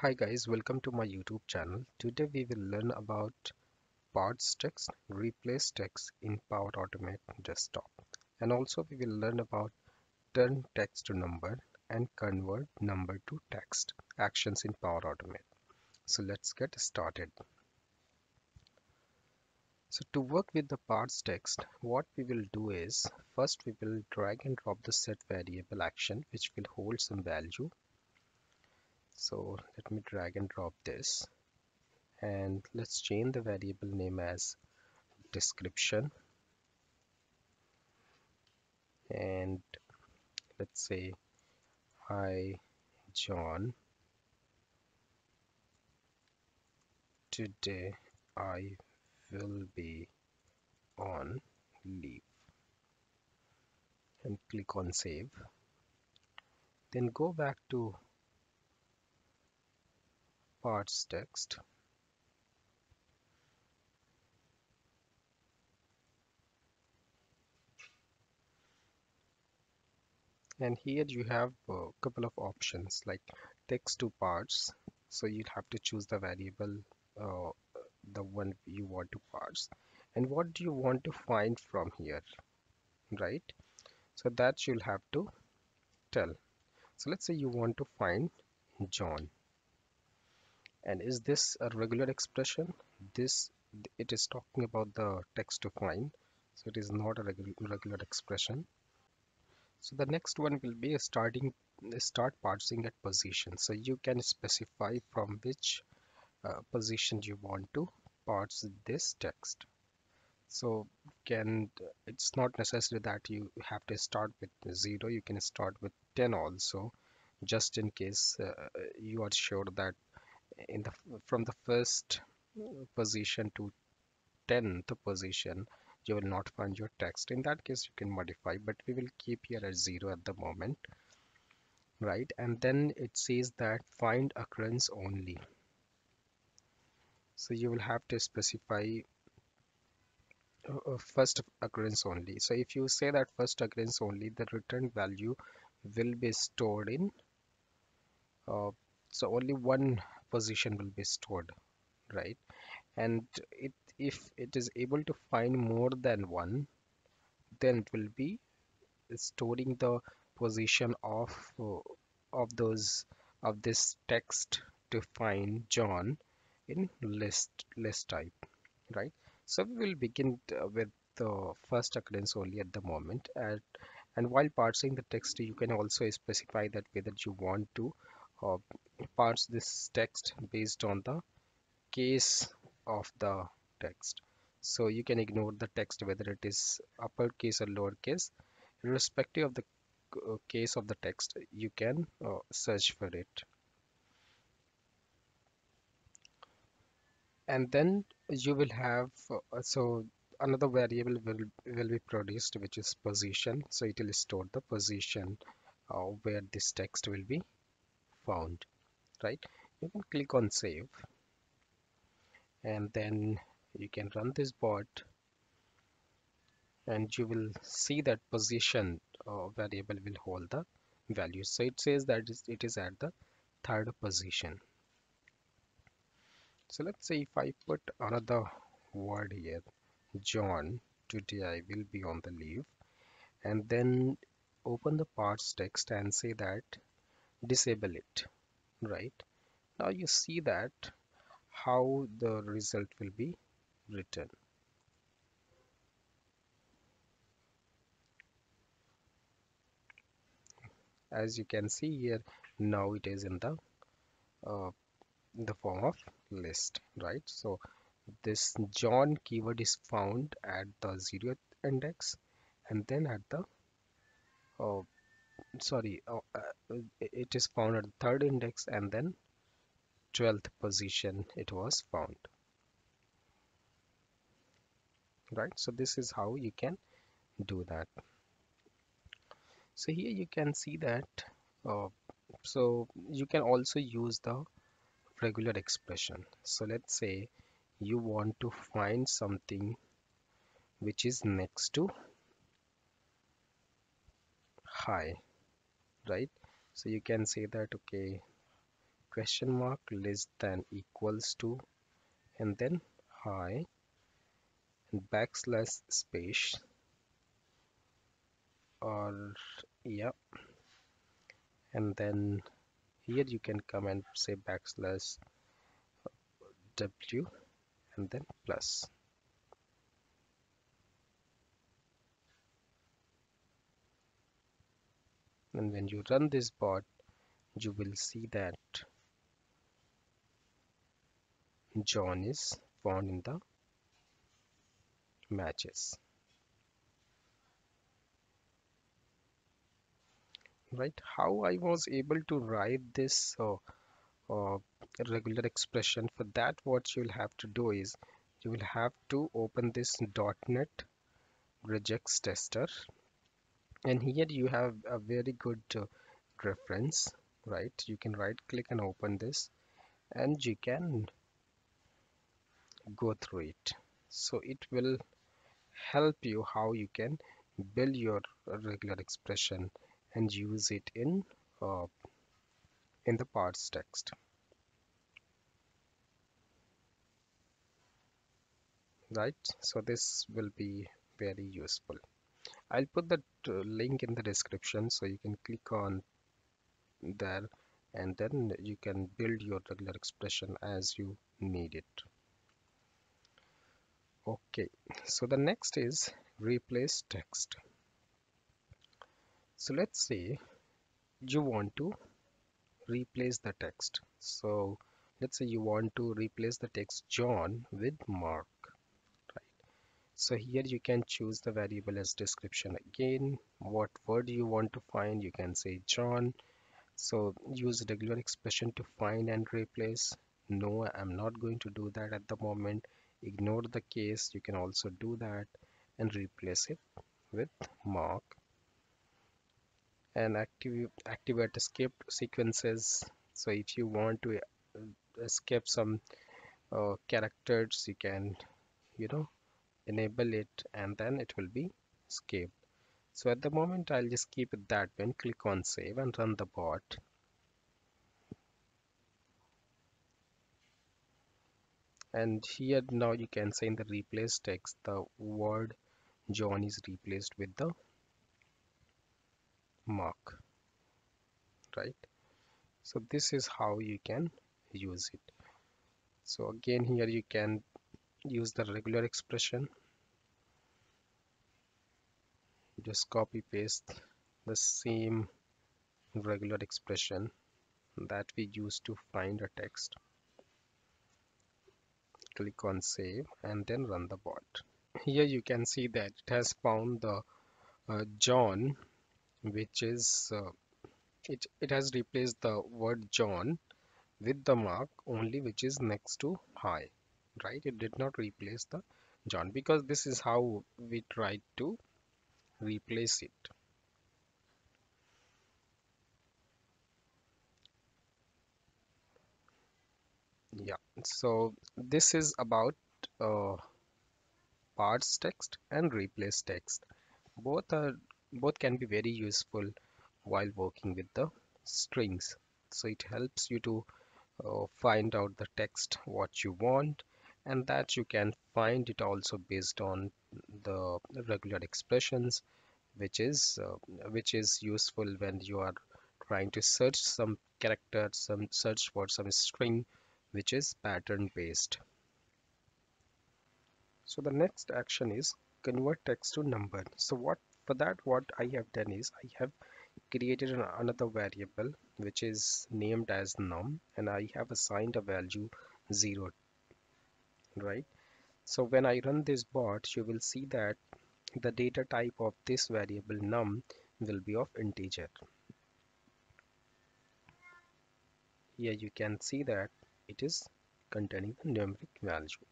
Hi guys, welcome to my YouTube channel. Today we will learn about parse text, replace text in Power Automate desktop. And also we will learn about turn text to number and convert number to text actions in Power Automate. So let's get started. So to work with the parse text, what we will do is first we will drag and drop the set variable action which will hold some value so let me drag and drop this. And let's change the variable name as description. And let's say hi John today I will be on leave. And click on save. Then go back to parse text. And here you have a couple of options like text to parse. So you'll have to choose the variable uh, the one you want to parse. And what do you want to find from here right? So that you'll have to tell. So let's say you want to find John and is this a regular expression? This it is talking about the text to find so it is not a regular, regular expression. So the next one will be starting start parsing at position. So you can specify from which uh, position you want to parse this text. So can it's not necessary that you have to start with 0 you can start with 10 also just in case uh, you are sure that in the from the first position to 10th position you will not find your text. In that case you can modify but we will keep here at 0 at the moment right? And then it says that find occurrence only. So you will have to specify uh, uh first occurrence only. So if you say that first occurrence only the return value will be stored in uh, so only one position will be stored right? And it if it is able to find more than one then it will be storing the position of uh, of those of this text to find John in list list type right? So we will begin uh, with the first occurrence only at the moment. And and while parsing the text you can also specify that whether you want to uh, parse this text based on the case of the text. So you can ignore the text whether it is uppercase or lowercase irrespective of the uh, case of the text you can uh, search for it. And then you will have uh, so another variable will will be produced which is position. So it will store the position uh, where this text will be found right? You can click on save and then you can run this bot and you will see that position uh, variable will hold the value. So it says that it is at the third position. So let's say if I put another word here John today I will be on the leave and then open the parse text and say that disable it right? Now you see that how the result will be written. As you can see here now it is in the uh, the form of list right? So this John keyword is found at the zeroth index and then at the uh, sorry uh, uh, it is found at the third index and then 12th position it was found. Right? So this is how you can do that. So here you can see that uh, so you can also use the regular expression. So let's say you want to find something which is next to hi right? So you can say that okay question mark less than equals to and then hi and backslash space or yeah. And then here you can come and say backslash w and then plus and when you run this bot you will see that John is found in the matches. Right? How I was able to write this uh, uh, regular expression for that what you'll have to do is you will have to open this dot .NET regex tester and here you have a very good uh, reference right? You can right click and open this and you can go through it. So it will help you how you can build your regular expression and use it in uh, in the parse text. Right? So this will be very useful I'll put the uh, link in the description so you can click on there and then you can build your regular expression as you need it. Okay so the next is replace text. So let's say you want to replace the text. So let's say you want to replace the text John with Mark so here you can choose the variable as description again. What word you want to find you can say John. So use regular expression to find and replace. No I'm not going to do that at the moment. Ignore the case. You can also do that and replace it with mark. And active activate escape sequences. So if you want to uh, escape some uh, characters you can you know enable it and then it will be escaped so at the moment I'll just keep it that way click on save and run the bot. And here now you can say in the replace text the word John is replaced with the mark right? So this is how you can use it. So again here you can use the regular expression. Just copy paste the same regular expression that we use to find a text. Click on save and then run the bot. Here you can see that it has found the uh, John which is uh, it, it has replaced the word John with the mark only which is next to hi right? It did not replace the John because this is how we try to replace it. Yeah so this is about uh, parse text and replace text. Both are both can be very useful while working with the strings. So it helps you to uh, find out the text what you want and that you can find it also based on the regular expressions which is uh, which is useful when you are trying to search some character some search for some string which is pattern based so the next action is convert text to number. So what for that what I have done is I have created an, another variable which is named as num and I have assigned a value 0 right? So when I run this bot you will see that the data type of this variable num will be of integer. Here you can see that it is containing the numeric value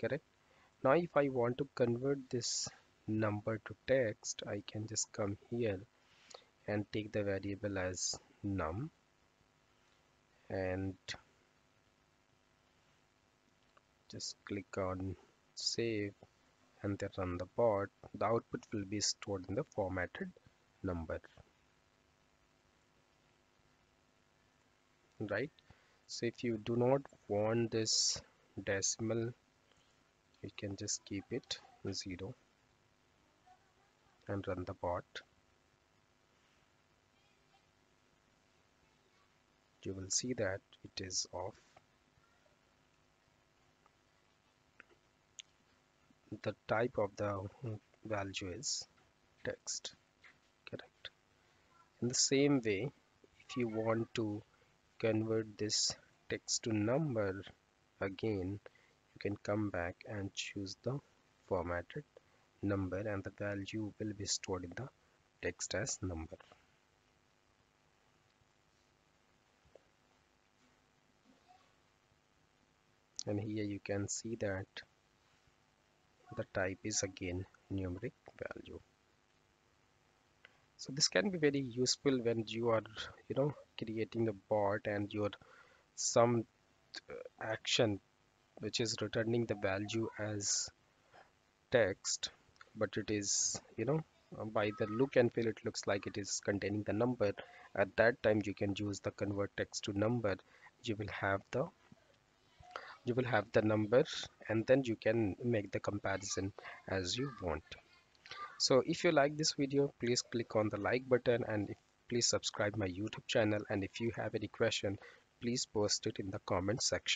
correct? Now if I want to convert this number to text I can just come here and take the variable as num and just click on save and then run the bot the output will be stored in the formatted number. Right? So if you do not want this decimal you can just keep it zero and run the bot you will see that it is off the type of the value is text. Correct. In the same way if you want to convert this text to number again you can come back and choose the formatted number and the value will be stored in the text as number. And here you can see that the type is again numeric value. So this can be very useful when you are you know creating a bot and your some uh, action which is returning the value as text but it is you know by the look and feel it looks like it is containing the number. At that time you can use the convert text to number. You will have the you will have the number and then you can make the comparison as you want. So if you like this video please click on the like button and please subscribe my youtube channel and if you have any question please post it in the comment section